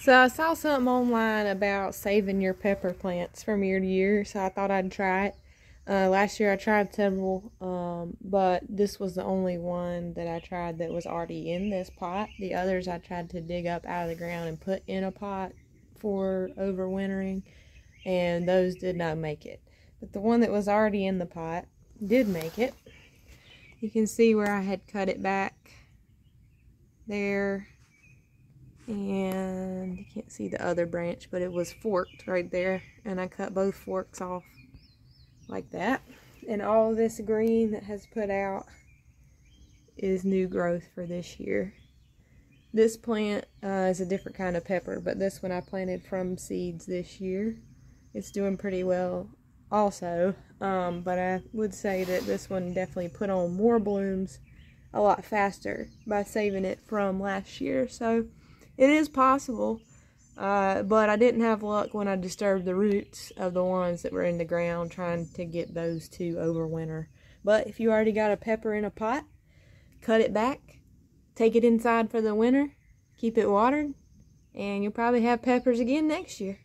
So I saw something online about saving your pepper plants from year to year, so I thought I'd try it. Uh, last year I tried several, um, but this was the only one that I tried that was already in this pot. The others I tried to dig up out of the ground and put in a pot for overwintering, and those did not make it. But the one that was already in the pot did make it. You can see where I had cut it back there and you can't see the other branch but it was forked right there. And I cut both forks off like that. And all this green that has put out is new growth for this year. This plant uh, is a different kind of pepper but this one I planted from seeds this year. It's doing pretty well also. Um, but I would say that this one definitely put on more blooms a lot faster by saving it from last year. So it is possible, uh, but I didn't have luck when I disturbed the roots of the ones that were in the ground trying to get those to overwinter. But if you already got a pepper in a pot, cut it back, take it inside for the winter, keep it watered, and you'll probably have peppers again next year.